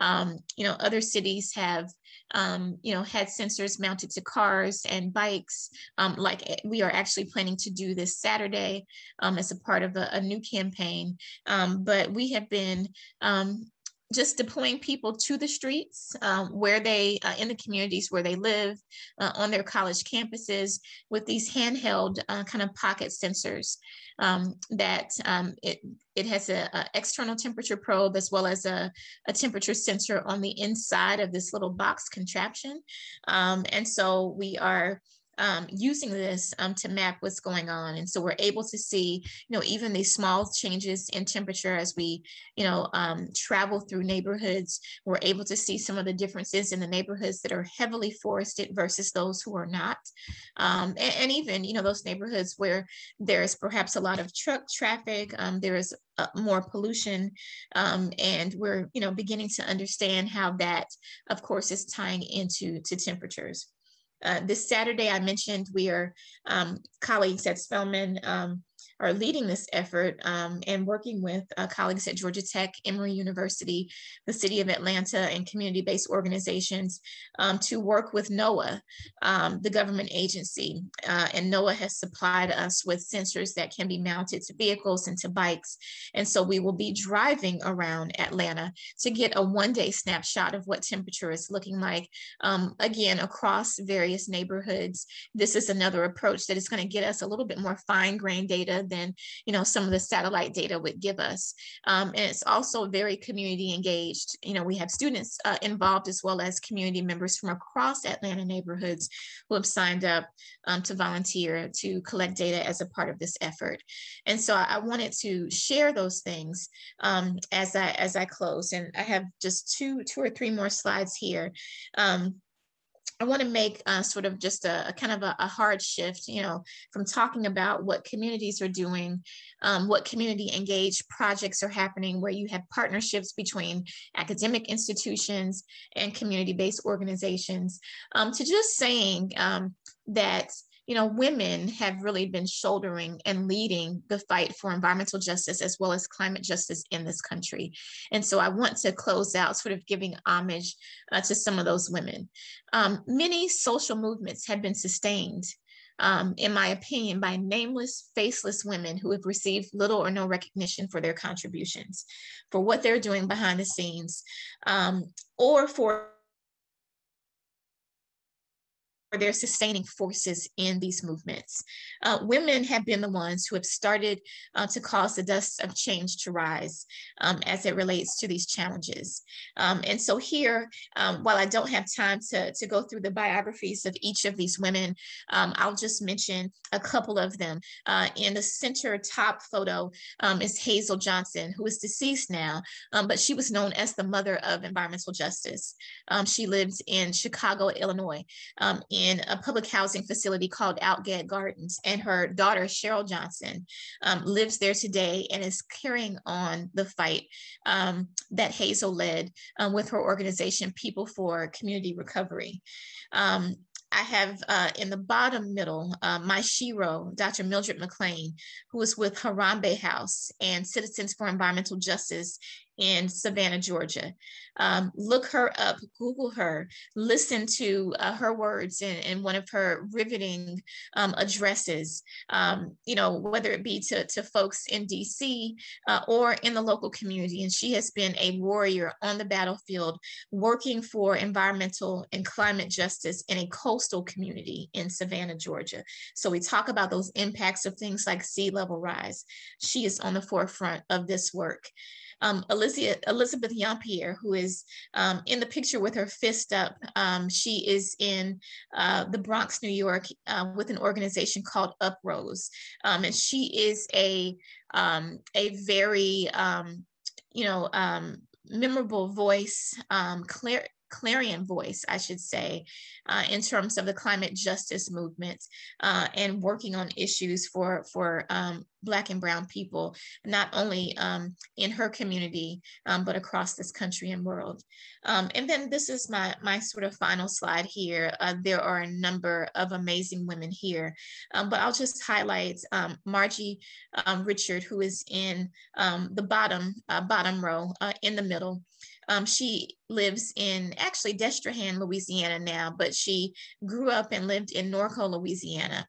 Um, you know, other cities have um, you know, had sensors mounted to cars and bikes. Um, like eh, we are actually planning to do this Saturday as a part of a, a new campaign. But we have been just deploying people to the streets um, where they uh, in the communities where they live uh, on their college campuses with these handheld uh, kind of pocket sensors um, that um, it it has an external temperature probe as well as a, a, temperature sensor on the inside of this little box contraption. Um, and so we are um, using this um, to map what's going on. And so we're able to see, you know, even these small changes in temperature as we, you know, um, travel through neighborhoods, we're able to see some of the differences in the neighborhoods that are heavily forested versus those who are not. Um, and, and, even, you know, those neighborhoods where there's perhaps a lot of truck traffic, um, there is uh, more pollution, um, and we're, you know, beginning to understand how that, of course, is tying into to temperatures. Uh, this Saturday, I mentioned we are um, colleagues at Spelman um, are leading this effort um, and working with uh, colleagues at Georgia Tech, Emory University, the City of Atlanta, and community-based organizations um, to work with NOAA, um, the government agency. Uh, and NOAA has supplied us with sensors that can be mounted to vehicles and to bikes. And so we will be driving around Atlanta to get a one-day snapshot of what temperature is looking like, um, again, across various neighborhoods. This is another approach that is going to get us a little bit more fine-grained data than, you know, some of the satellite data would give us. Um, and it's also very community engaged. You know, we have students uh, involved as well as community members from across Atlanta neighborhoods who have signed up um, to volunteer to collect data as a part of this effort. And so I, I wanted to share those things um, as I as I close. And I have just two two or three more slides here. Um, I want to make uh, sort of just a, a kind of a, a, hard shift, you know, from talking about what communities are doing, um, what community engaged projects are happening, where you have partnerships between academic institutions and community-based organizations, um, to just saying um, that you know, women have really been shouldering and leading the fight for environmental justice as well as climate justice in this country. And so I want to close out sort of giving homage uh, to some of those women. Um, many social movements have been sustained um, in my opinion, by nameless, faceless women who have received little or no recognition for their contributions, for what they're doing behind the scenes, um, or for their sustaining forces in these movements. Uh, women have been the ones who have started uh, to cause the dust of change to rise um, as it relates to these challenges. Um, and so here, um, while I don't have time to, to go through the biographies of each of these women, um, I'll just mention a couple of them. Uh, in the center top photo um, is Hazel Johnson, who is deceased now, um, but she was known as the mother of environmental justice. she lived in Chicago, Illinois in a public housing facility called Altgeld Gardens. And her daughter, Cheryl Johnson, um, lives there today and is carrying on the fight um, that Hazel led um, with her organization, People for Community Recovery. Um, I have uh, in the bottom middle, uh, my shero, Dr. Mildred McClain, who is with Harambee House and Citizens for Environmental Justice in Savannah, Georgia. Um, look her up, Google her, listen to uh, her words in, in, one of her riveting um, addresses, um, you know, whether it be to, to folks in DC uh, or in the local community. And she has been a warrior on the battlefield, working for environmental and climate justice in a coastal community in Savannah, Georgia. So we talk about those impacts of things like sea level rise. She is on the forefront of this work um, Elizabeth, Elizabeth Yeampierre, who is um, in the picture with her fist up. Um, she is in uh, the Bronx, New York, uh, with an organization called Uprose. Um, and she is a, um, a very, um, you know, memorable voice, clear, clarion voice, I should say, uh, in terms of the climate justice movement uh, and working on issues for, for um, Black and Brown people, not only um, in her community, um, but across this country and world. Um, and then this is my, my sort of final slide here. Uh, there are a number of amazing women here, um, but I'll just highlight Margie Richard, who is in the bottom, uh, bottom row uh, in the middle. Um, she lives in actually Destrehan, Louisiana now, but she grew up and lived in Norco, Louisiana.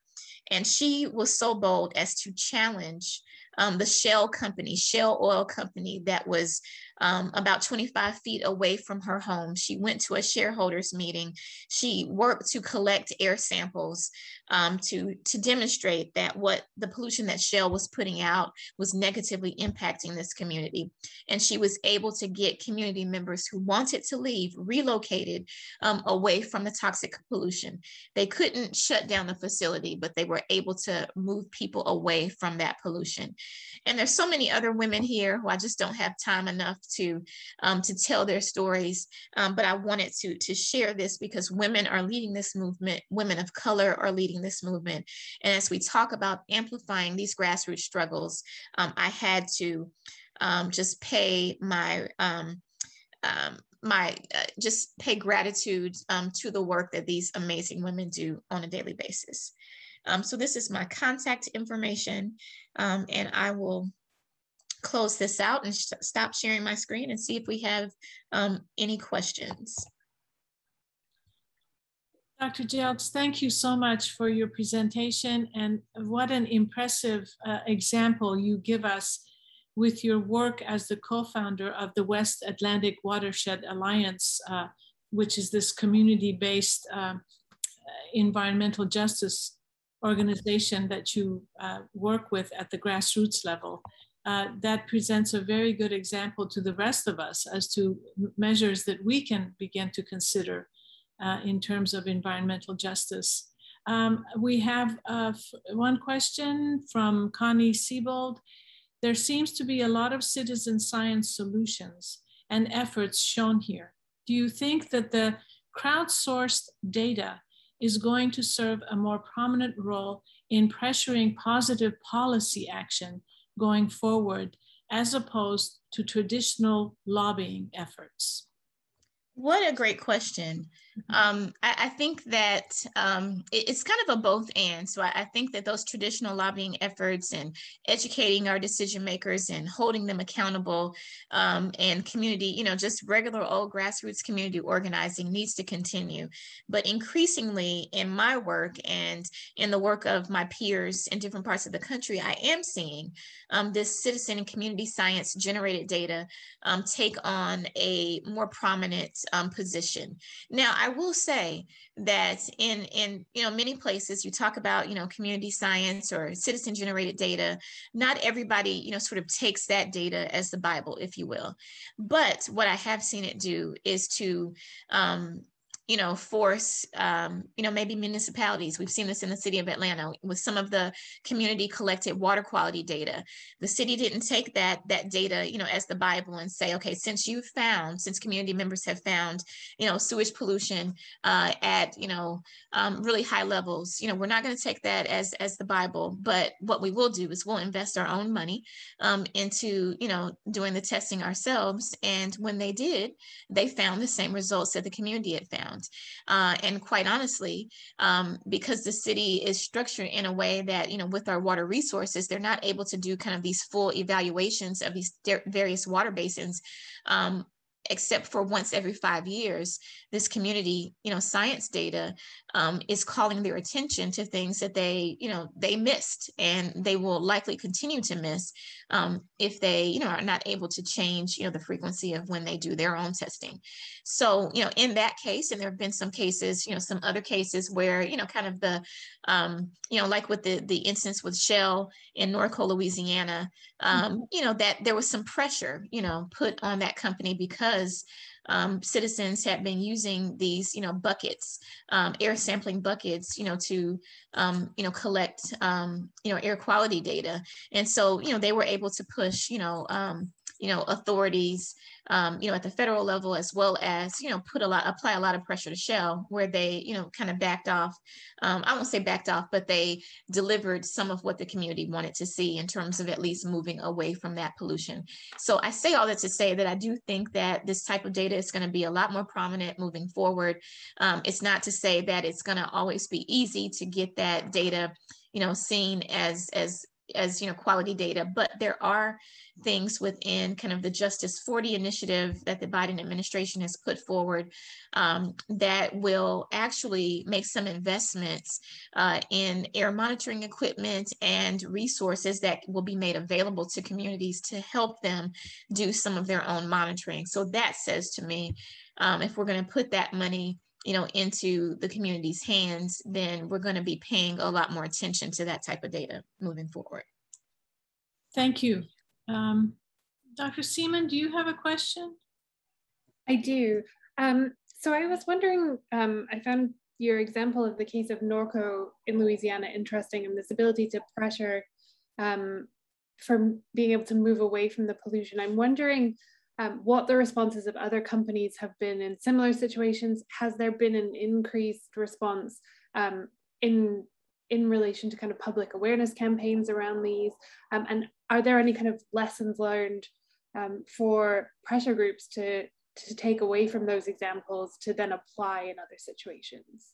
And she was so bold as to challenge um, the Shell company, Shell Oil Company, that was um, about 25 feet away from her home. She went to a shareholders meeting. She worked to collect air samples um, to, to demonstrate that what the pollution that Shell was putting out was negatively impacting this community. And she was able to get community members who wanted to leave relocated um, away from the toxic pollution. They couldn't shut down the facility, but they were able to move people away from that pollution. And there's so many other women here who I just don't have time enough to um, to tell their stories. Um, but I wanted to to share this because women are leading this movement. Women of color are leading this movement. And as we talk about amplifying these grassroots struggles, um, I had to um, just pay my um, um, my uh, just pay gratitude um, to the work that these amazing women do on a daily basis. Um, so this is my contact information um, and I will close this out and stop sharing my screen and see if we have um, any questions. Dr. Jelks, thank you so much for your presentation and what an impressive uh, example you give us with your work as the co-founder of the West Atlanta Watershed Alliance, uh, which is this community-based uh, environmental justice organization that you uh, work with at the grassroots level. Uh, that presents a very good example to the rest of us as to measures that we can begin to consider uh, in terms of environmental justice. Um, we have uh, one question from Connie Siebold. There seems to be a lot of citizen science solutions and efforts shown here. Do you think that the crowdsourced data is going to serve a more prominent role in pressuring positive policy action going forward as opposed to traditional lobbying efforts? What a great question. Um, I, I, think that um, it, it's kind of a both and. So I, I, think that those traditional lobbying efforts and educating our decision makers and holding them accountable um, and community, you know, just regular old grassroots community organizing needs to continue. But increasingly in my work and in the work of my peers in different parts of the country, I am seeing um, this citizen and community science generated data um, take on a more prominent um, position. Now, I will say that in in you know many places you talk about you know community science or citizen generated data. Not everybody you know sort of takes that data as the Bible, if you will. But what I have seen it do is to um, you know, force, um, you know, maybe municipalities. We've seen this in the city of Atlanta with some of the community collected water quality data. The city didn't take that that data, you know, as the Bible and say, okay, since you found, since community members have found, you know, sewage pollution uh, at, you know, um, really high levels, you know, we're not going to take that as as the Bible. But what we will do is we'll invest our own money um, into, you know, doing the testing ourselves. And when they did, they found the same results that the community had found. Uh, and quite honestly, um, because the city is structured in a way that, you know, with our water resources, they're not able to do kind of these full evaluations of these various water basins um, except for once every five years, this community, you know, science data um, is calling their attention to things that they, you know, they missed and they will likely continue to miss um, if they, you know, are not able to change, you know, the frequency of when they do their own testing. So, you know, in that case, and there have been some cases, you know, some other cases where, you know, kind of the, um, you know, like with the the instance with Shell in Norco, Louisiana, um, mm-hmm. you know, that there was some pressure, you know, put on that company because um, citizens had been using these, you know, buckets, um, air sampling buckets, you know, to, um, you know, collect, um, you know, air quality data. And so, you know, they were able to push, you know, um, you know, authorities, um, you know, at the federal level, as well as, you know, put a lot, apply a lot of pressure to Shell, where they, you know, kind of backed off. Um, I won't say backed off, but they delivered some of what the community wanted to see in terms of at least moving away from that pollution. So I say all that to say that I do think that this type of data is going to be a lot more prominent moving forward. Um, it's not to say that it's going to always be easy to get that data you know seen as as as you know quality data but there are things within kind of the justice 40 initiative that the biden administration has put forward um, that will actually make some investments uh, in air monitoring equipment and resources that will be made available to communities to help them do some of their own monitoring. So that says to me um, if we're going to put that money you know, into the community's hands, then we're going to be paying a lot more attention to that type of data moving forward. Thank you. Um, Dr. Seaman, do you have a question? I do. Um, so I was wondering, um, I found your example of the case of Norco in Louisiana interesting and this ability to pressure um, for being able to move away from the pollution. I'm wondering um, what the responses of other companies have been in similar situations. Has there been an increased response um, in in relation to kind of public awareness campaigns around these? Um, and are there any kind of lessons learned um, for pressure groups to to take away from those examples to then apply in other situations?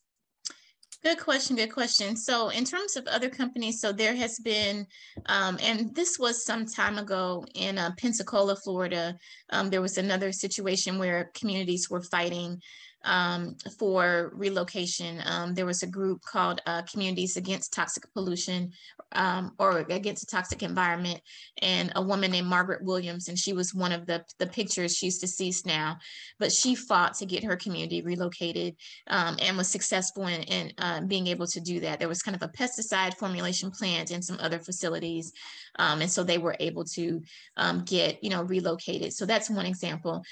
Good question. Good question. So, in terms of other companies, so there has been, um, and this was some time ago in uh, Pensacola, Florida. Um, there was another situation where communities were fighting um, for relocation. Um, there was a group called uh, Communities Against Toxic Pollution um, or Against a Toxic Environment, and a woman named Margaret Williams, and she was one of the, the pictures. She's deceased now, but she fought to get her community relocated um, and was successful in, in uh, being able to do that. There was kind of a pesticide formulation plant and some other facilities, um, and so they were able to um, get you know relocated. So that's one example.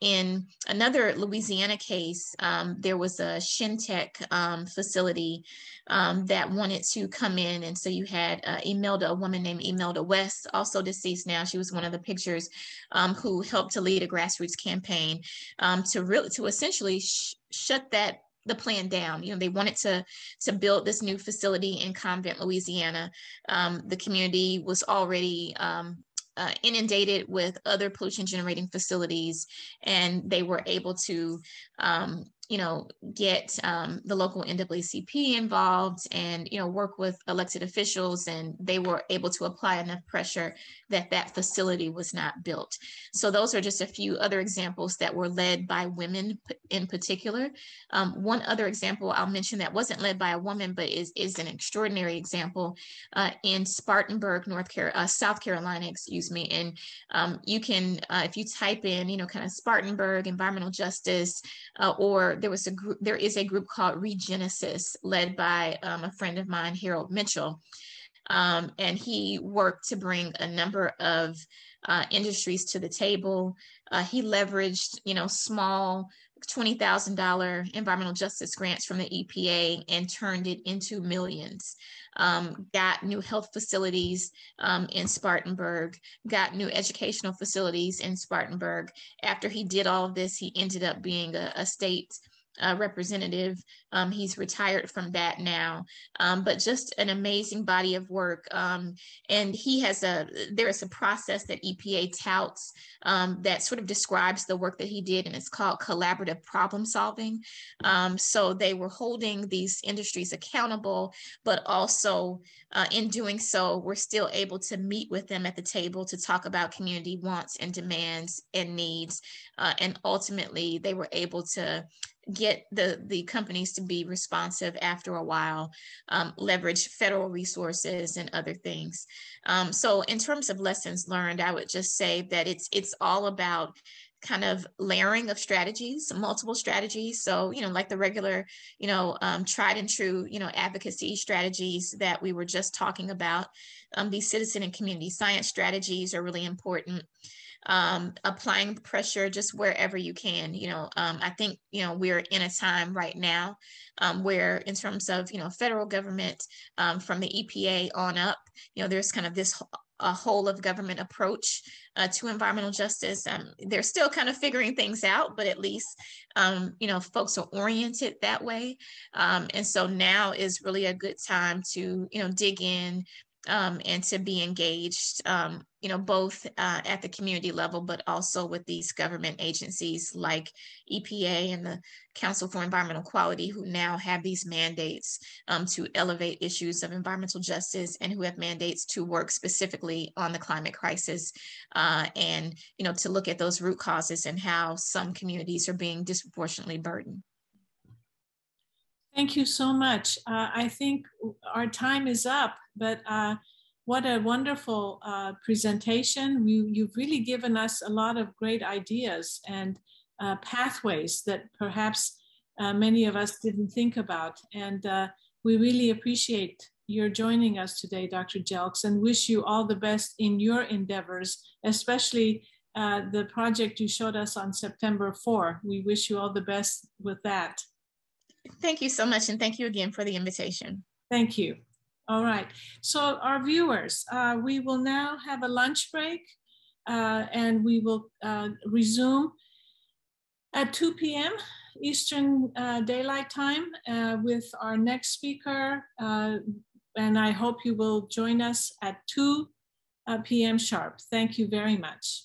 in another Louisiana case, um, there was a Shintech um, facility um, that wanted to come in. And so you had uh, Imelda, a woman named Imelda West, also deceased now. She was one of the pictures um, who helped to lead a grassroots campaign um, to really, to essentially sh shut that the plan down. You know, they wanted to to build this new facility in Convent, Louisiana. Um, the community was already um, uh, inundated with other pollution generating facilities and they were able to um, you know, get um, the local NAACP involved and, you know, work with elected officials and they were able to apply enough pressure that that facility was not built. So those are just a few other examples that were led by women in particular. Um, one other example I'll mention that wasn't led by a woman, but is, is an extraordinary example uh, in Spartanburg, North Carolina, uh, South Carolina, excuse me. And um, you can, uh, if you type in, you know, kind of Spartanburg, environmental justice, uh, or there was a group, there is a group called Regenesis led by um, a friend of mine, Harold Mitchell. Um, and he worked to bring a number of uh, industries to the table. Uh, he leveraged, you know, small $20,000 environmental justice grants from the EPA and turned it into millions. Um, got new health facilities um, in Spartanburg, got new educational facilities in Spartanburg. After he did all of this, he ended up being a, a state uh, representative. Um, he's retired from that now, um, but just an amazing body of work. Um, and he has a, there is a process that EPA touts um, that sort of describes the work that he did, and it's called collaborative problem solving. Um, so they were holding these industries accountable, but also uh, in doing so, we're still able to meet with them at the table to talk about community wants and demands and needs. Uh, and ultimately, they were able to get the, the companies to be responsive after a while, um, leverage federal resources and other things. Um, so in terms of lessons learned, I would just say that it's it's all about kind of layering of strategies, multiple strategies. So, you know, like the regular, you know, um, tried and true, you know, advocacy strategies that we were just talking about. Um, these citizen and community science strategies are really important um, applying pressure just wherever you can. You know, um, I think, you know, we're in a time right now um, where in terms of, you know, federal government um, from the EPA on up, you know, there's kind of this a whole of government approach uh, to environmental justice. Um, they're still kind of figuring things out, but at least, um, you know, folks are oriented that way. Um, and so now is really a good time to, you know, dig in, um, and to be engaged, um, you know, both uh, at the community level, but also with these government agencies like EPA and the Council for Environmental Quality, who now have these mandates um, to elevate issues of environmental justice and who have mandates to work specifically on the climate crisis uh, and, you know, to look at those root causes and how some communities are being disproportionately burdened. Thank you so much. Uh, I think our time is up, but uh, what a wonderful uh, presentation. You, have really given us a lot of great ideas and uh, pathways that perhaps uh, many of us didn't think about. And uh, we really appreciate your joining us today, Dr. Jelks, and wish you all the best in your endeavors, especially the project you showed us on September 4. We wish you all the best with that. Thank you so much. And thank you again for the invitation. Thank you. All right. So our viewers, uh, we will now have a lunch break uh, and we will uh, resume at 2 p.m. Eastern uh, Daylight Time uh, with our next speaker. Uh, and I hope you will join us at 2 p.m. sharp. Thank you very much.